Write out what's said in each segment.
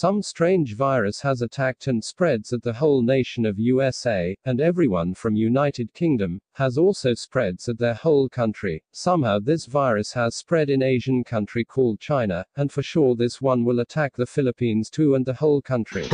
Some strange virus has attacked and spreads at the whole nation of USA, and everyone from United Kingdom, has also spreads at their whole country. Somehow this virus has spread in Asian country called China, and for sure this one will attack the Philippines too and the whole country.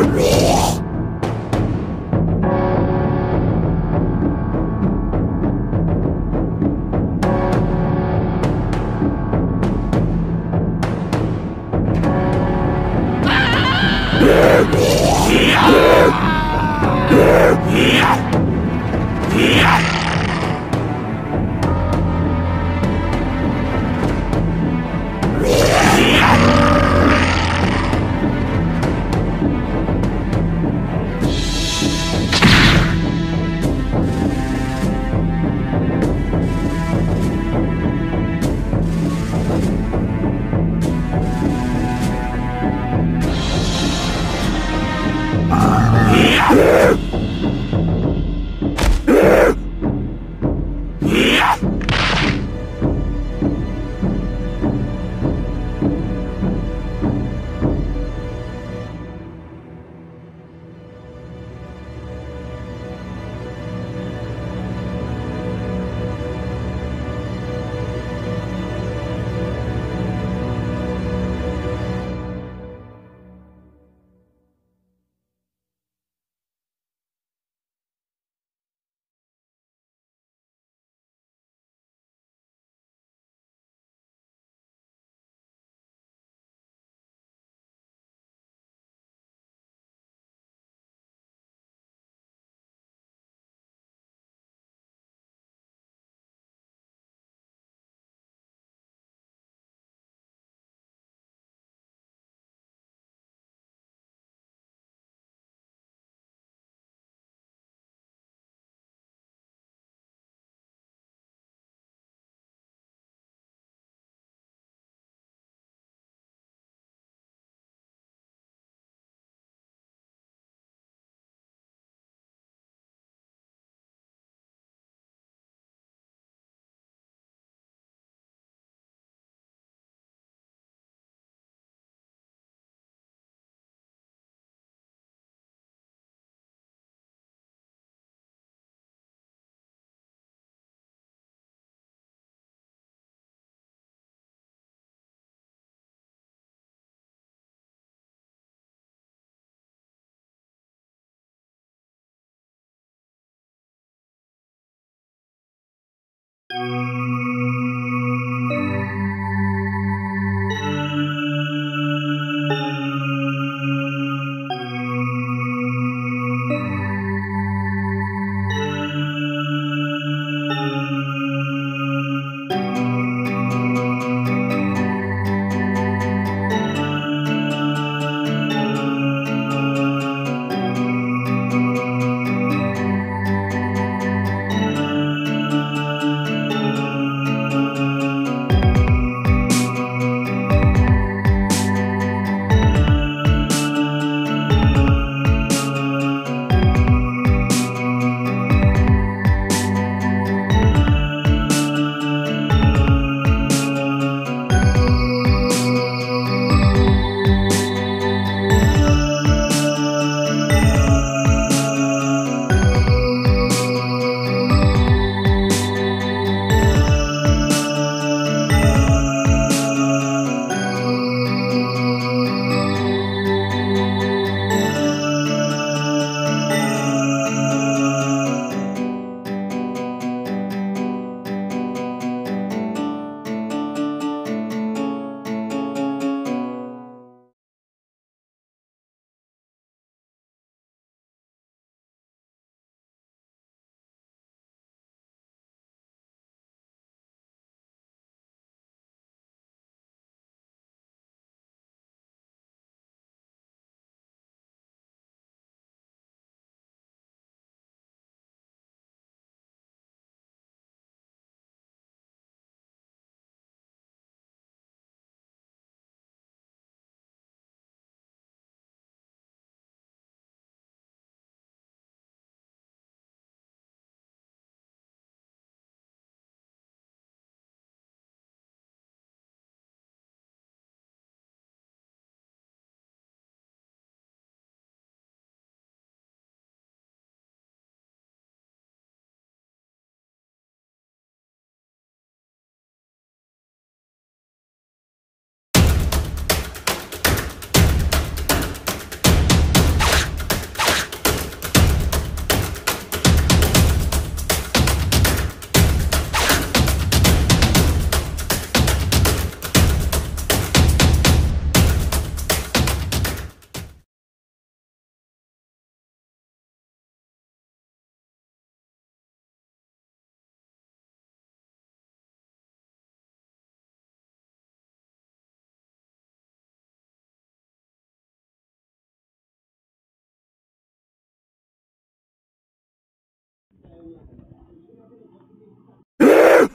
Barry!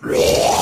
Roar!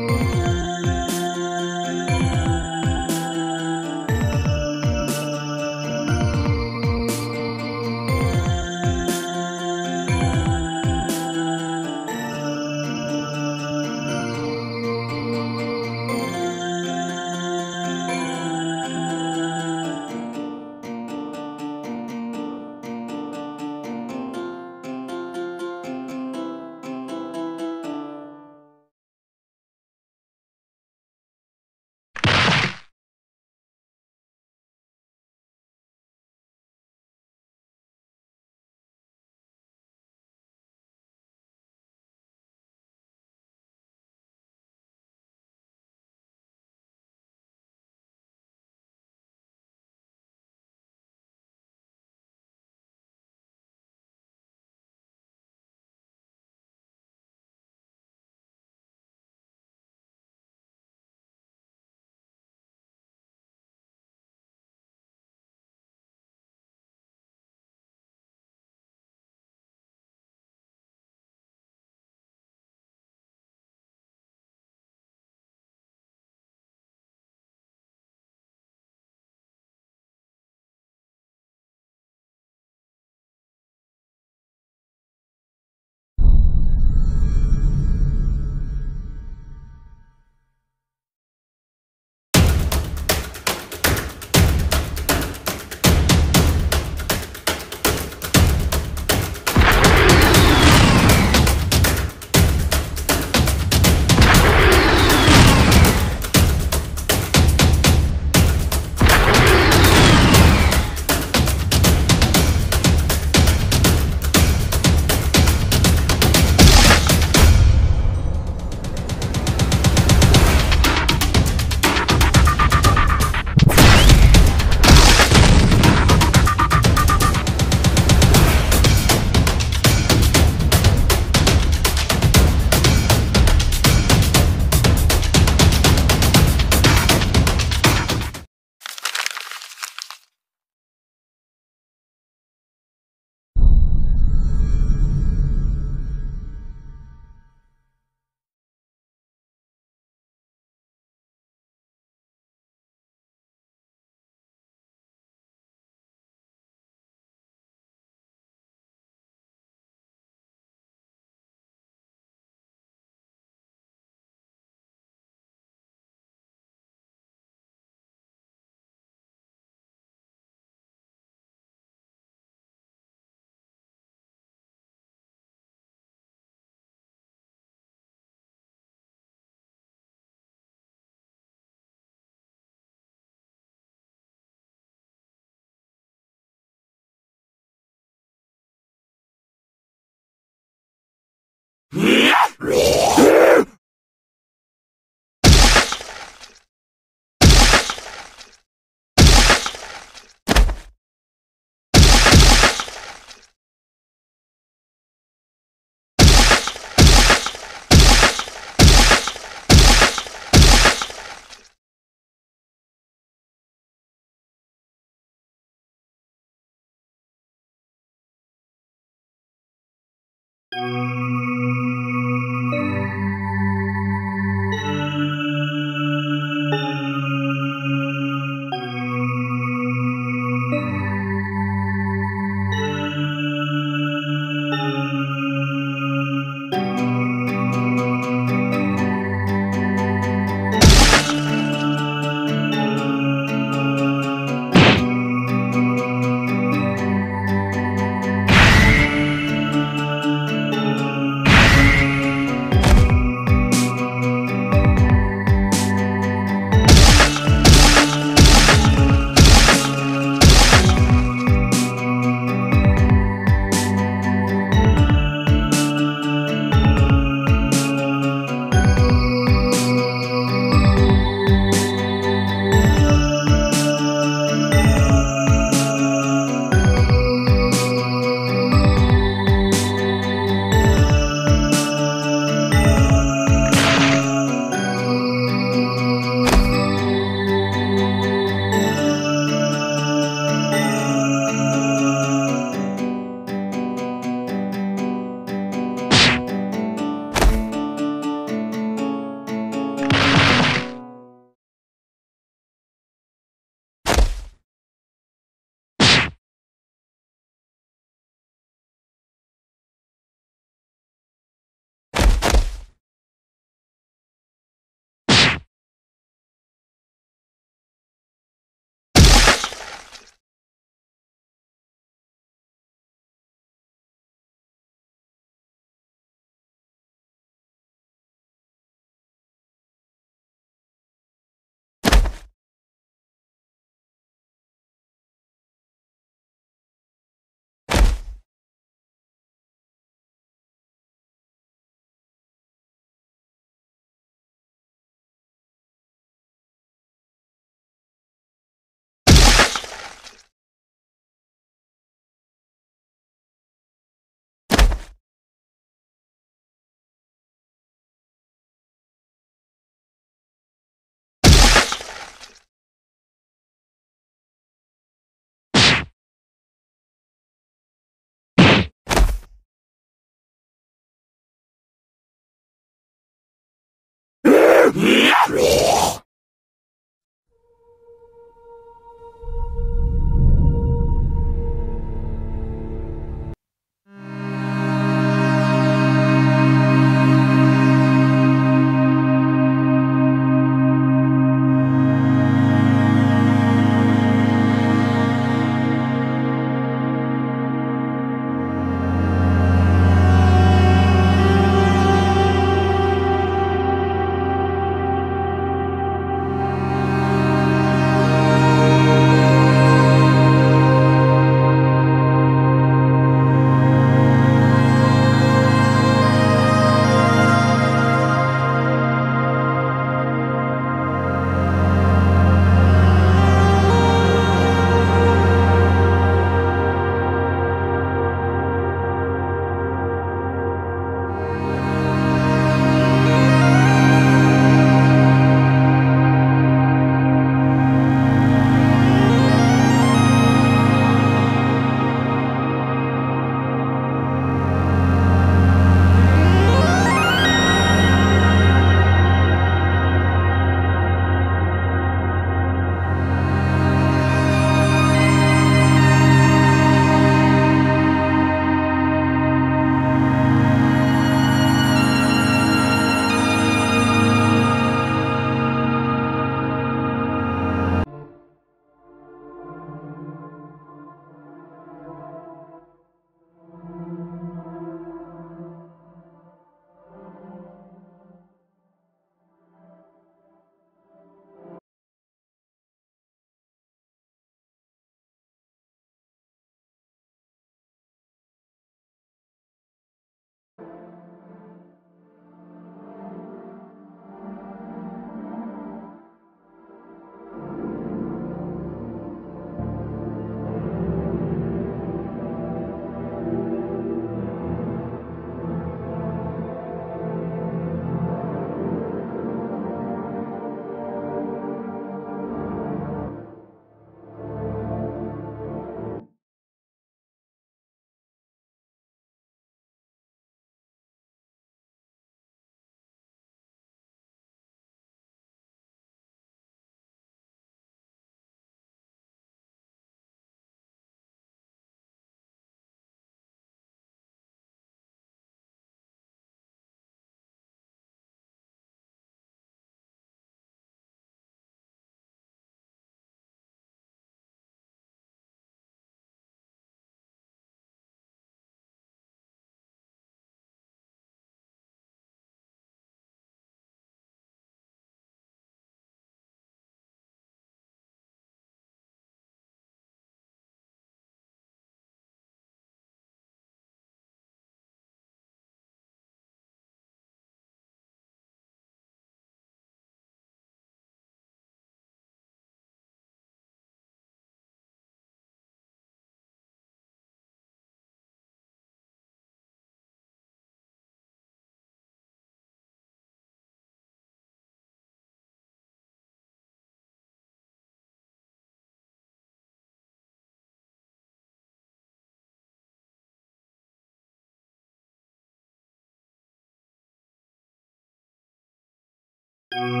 You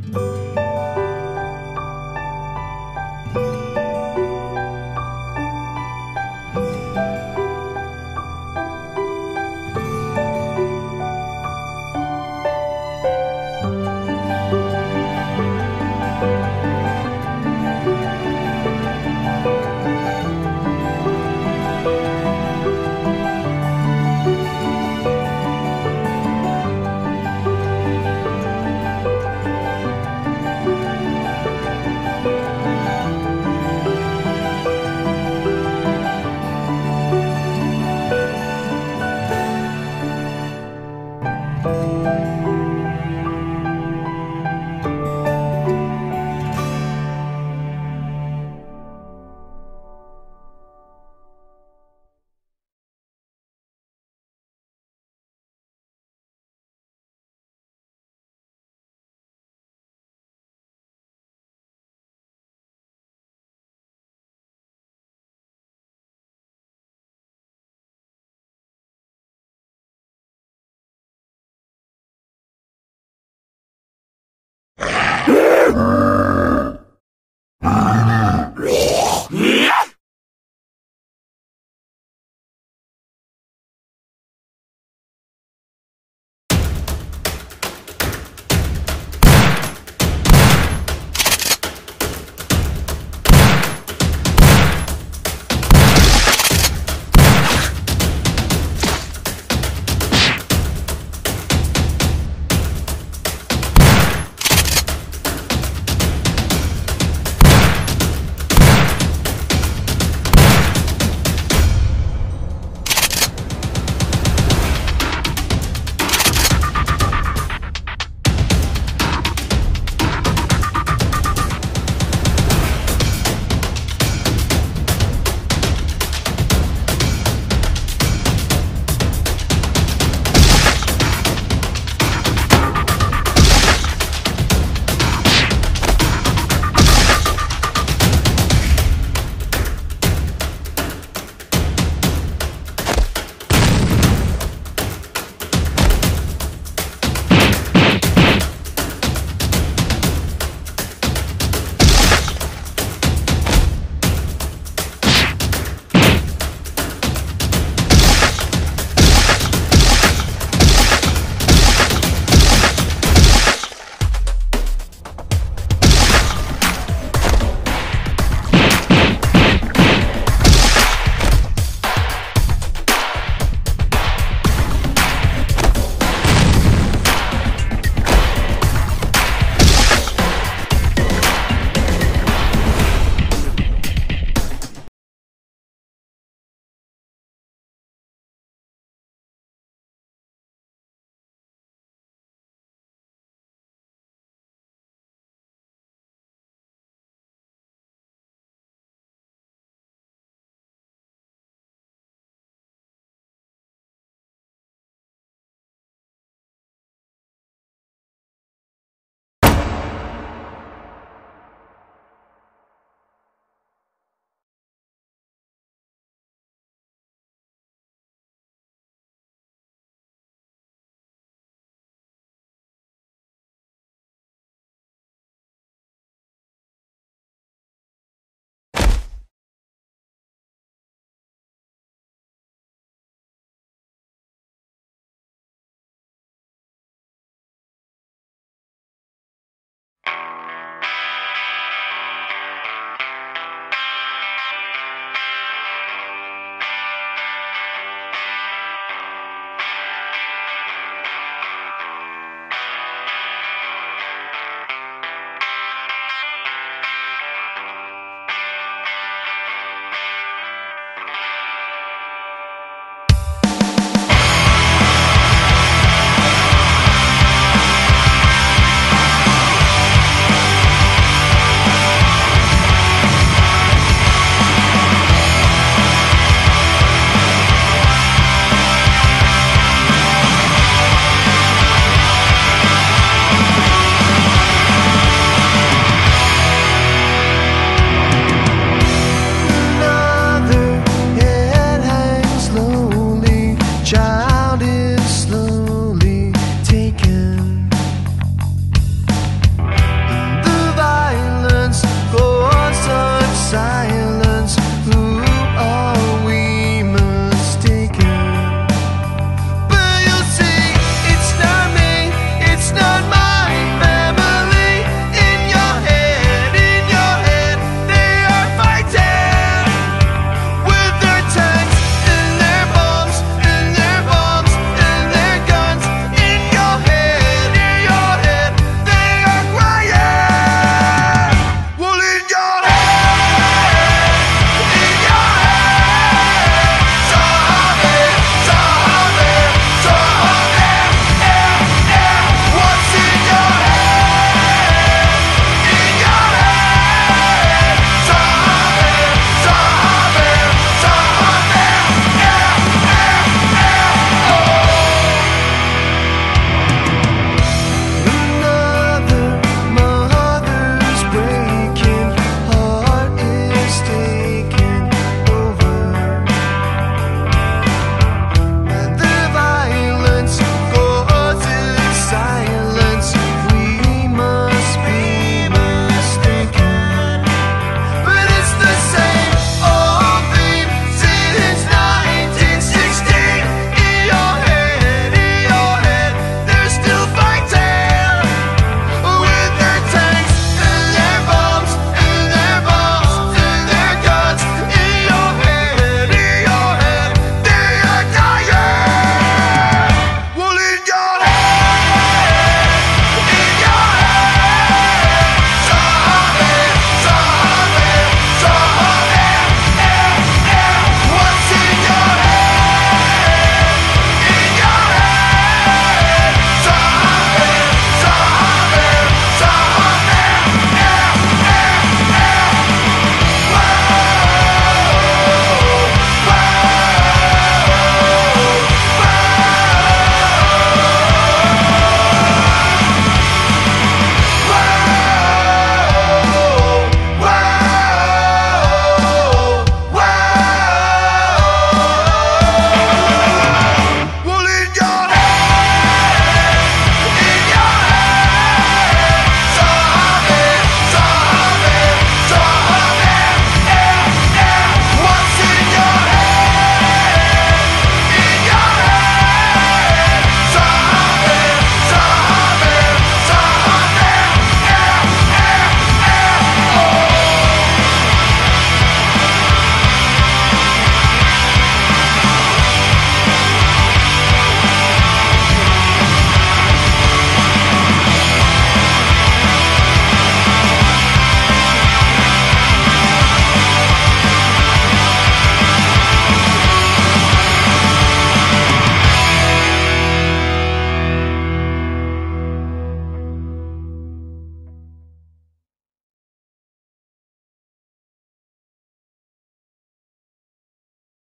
Thank.